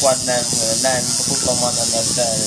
kuat dan eh, dan pukul komando dan dan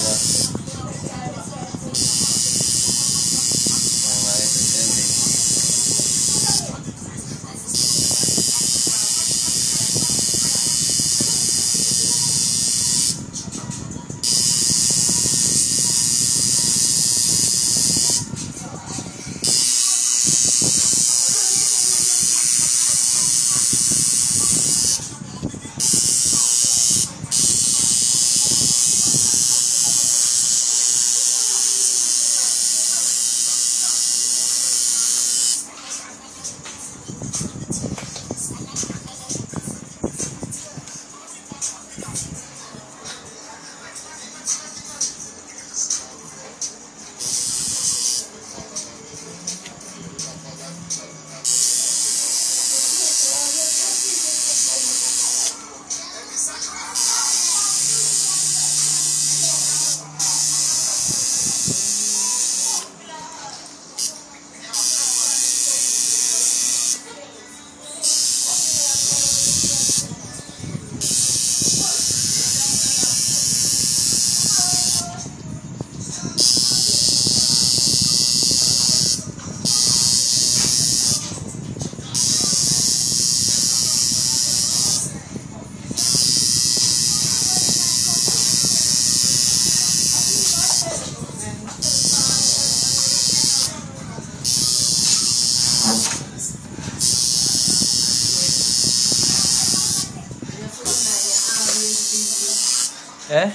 Eh? Uh,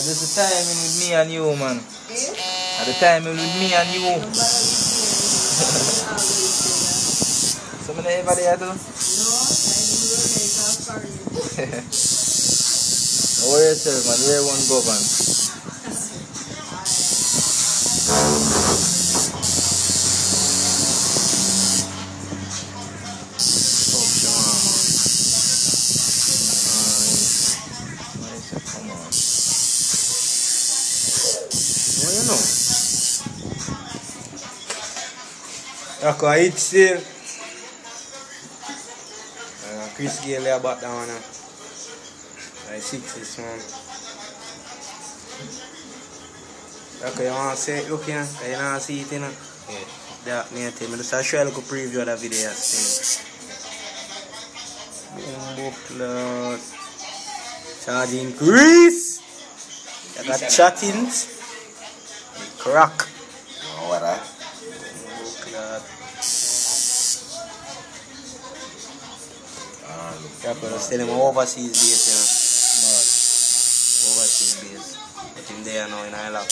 There's a timing with me and you, man. At the time with me and you. so many ever there too? Don't worry yourself, man. Where one go, man? Nice. Nice, come you know. Ako, I eat still. Uh, Chris Gale there back down now. I six this man. Okay, you to say it, look here? You know, see it, you know? Yeah. That me tell me. Just show you a little preview of the video. See. Boom, booklet. Charge increase. I got chattings. Crack. What that? Look. Yeah, but I'm still in my overseas base, you know. Overseas base. But in there now in Iraq.